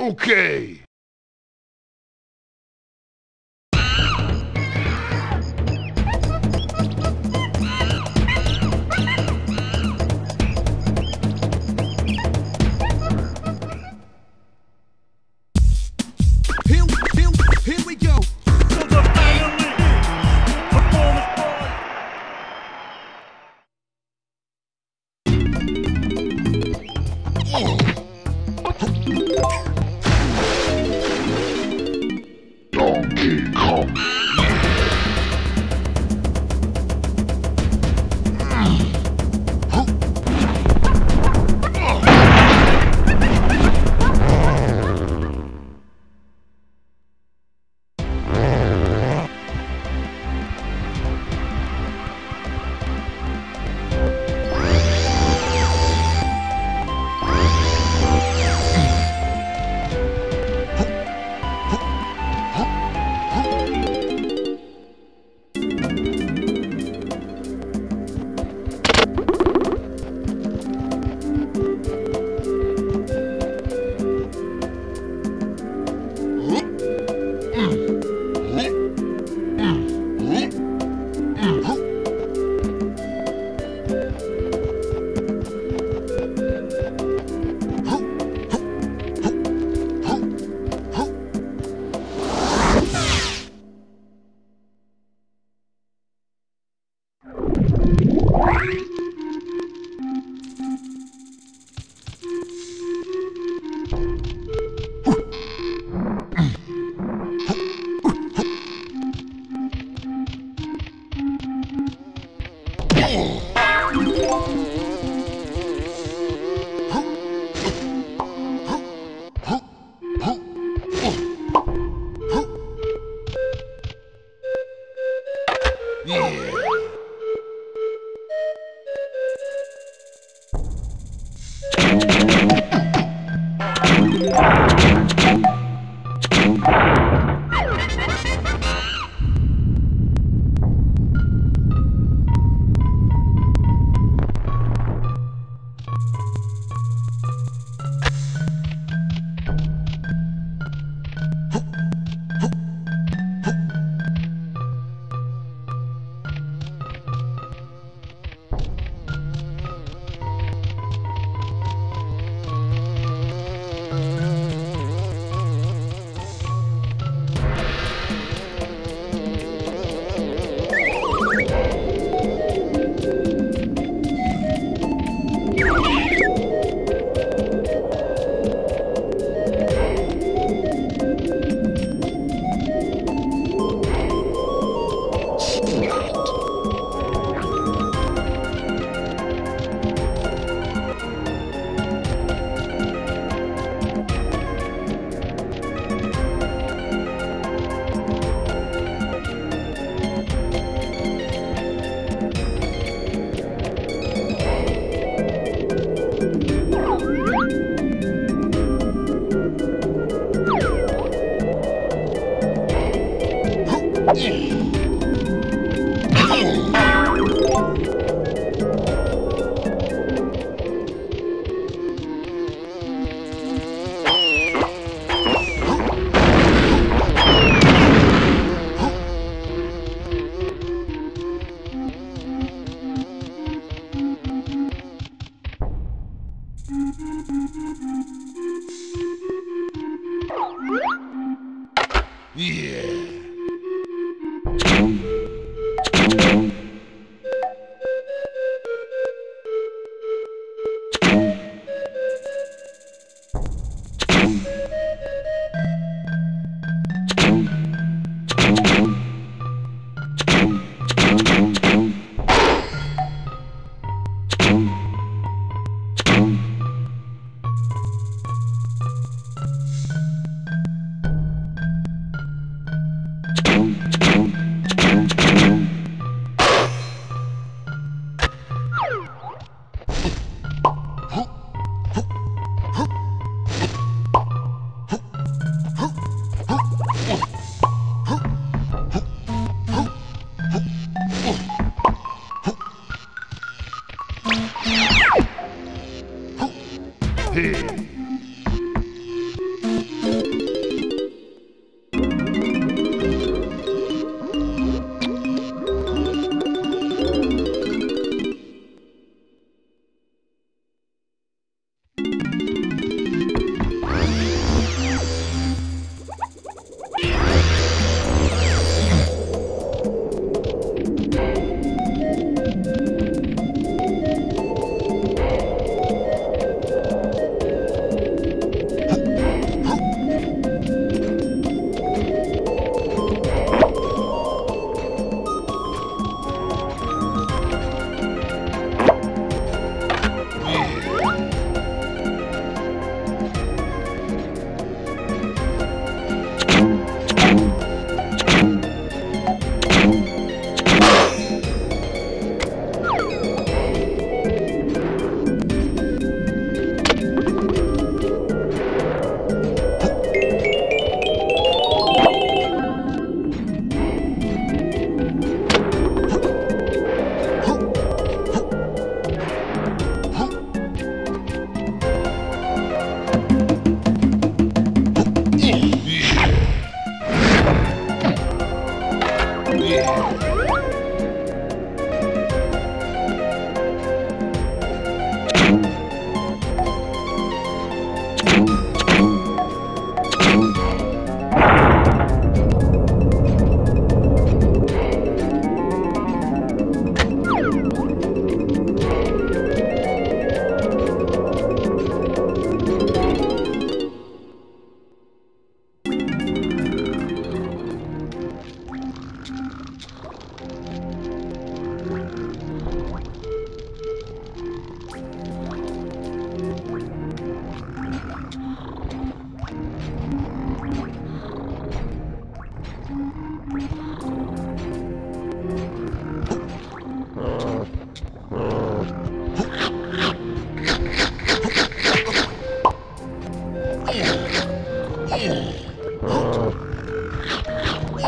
Okay.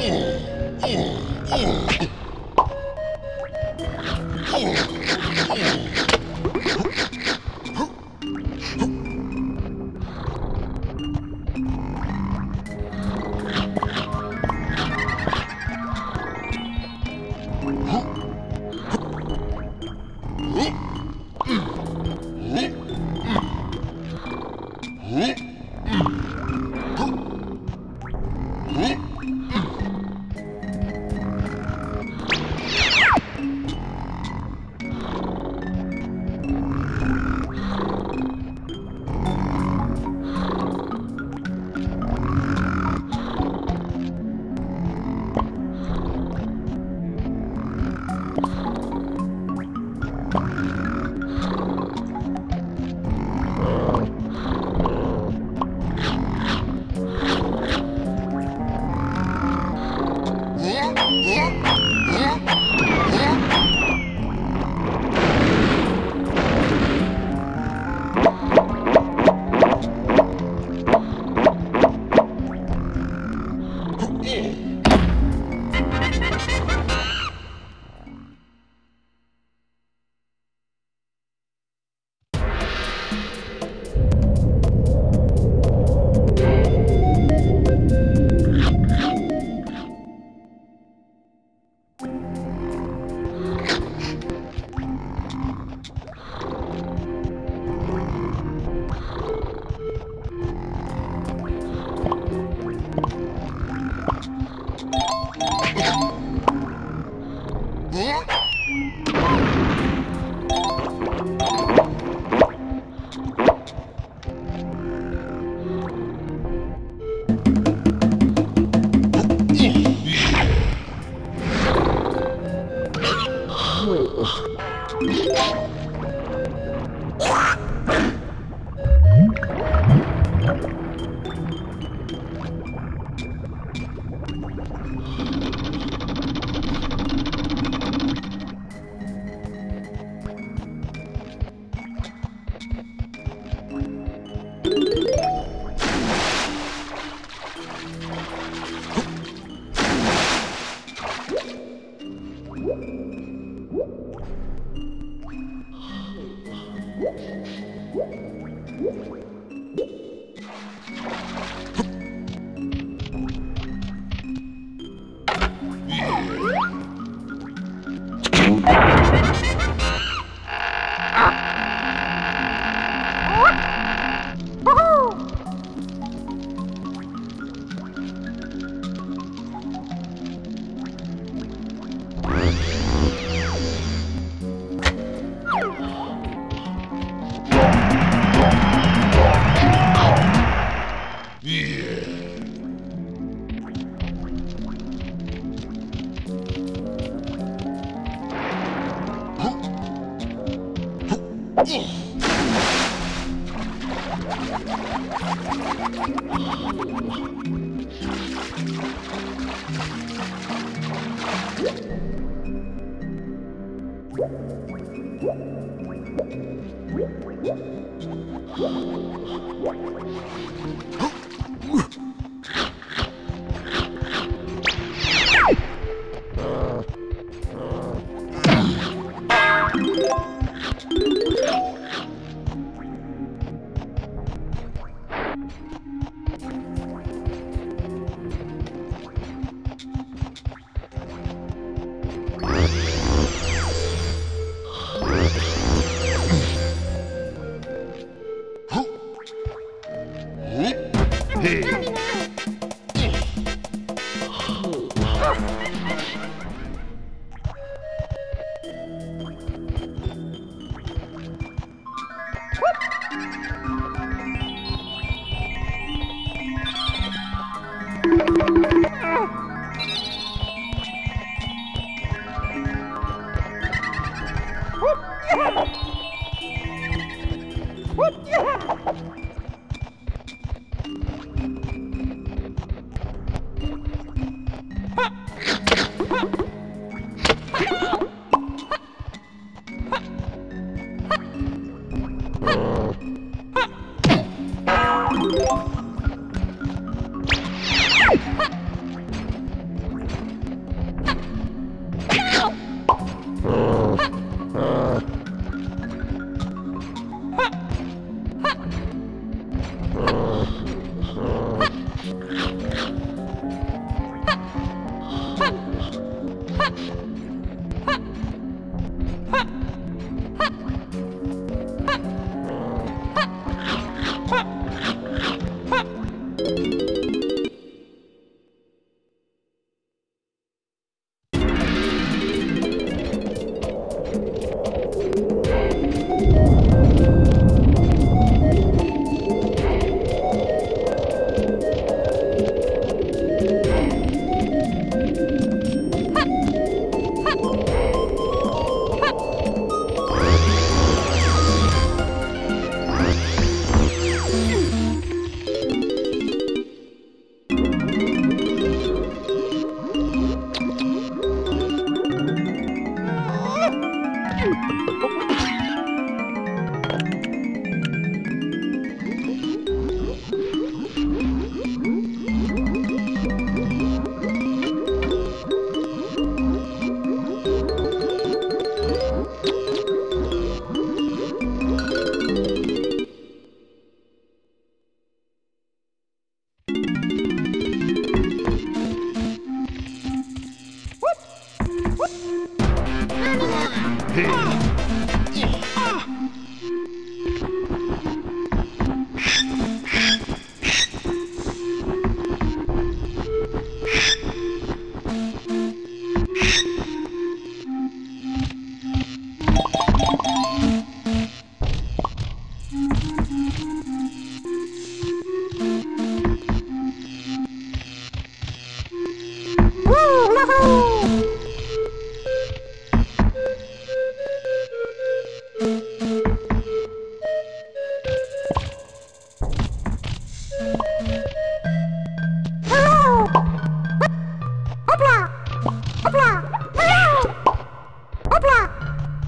Yeah. Hum? Huh? ¡Hopla!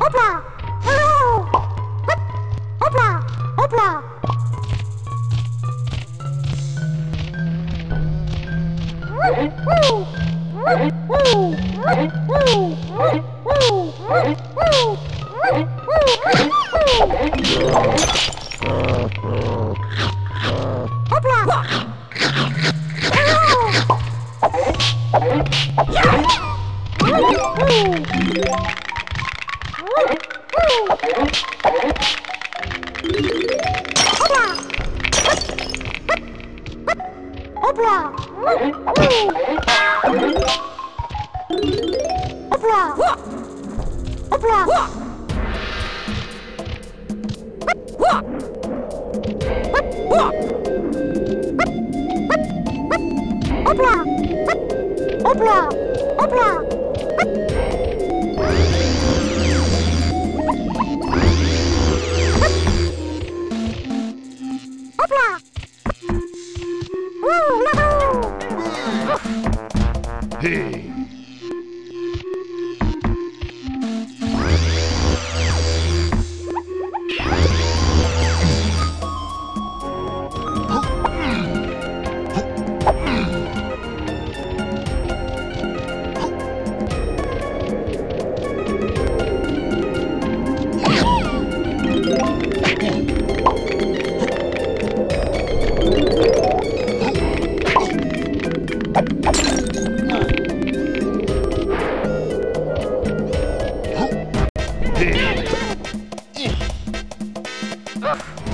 ¡Hopla! Hopla! Hopla! Hopla! Ugh!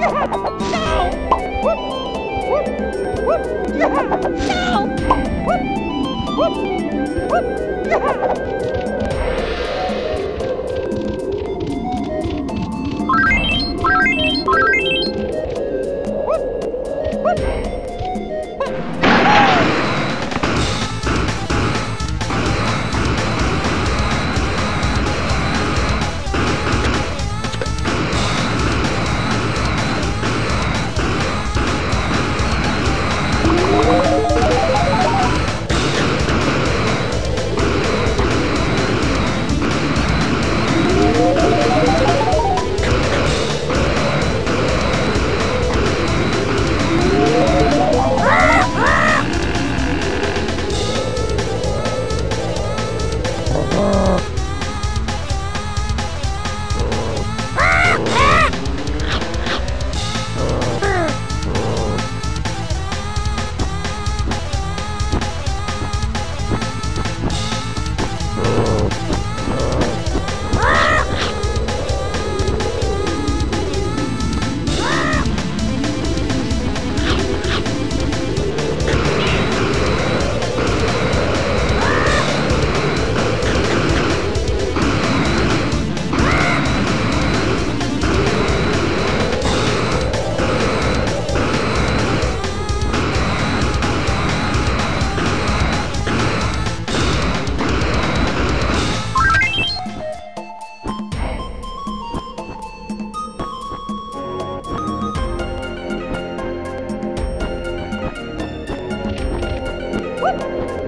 No! No! What?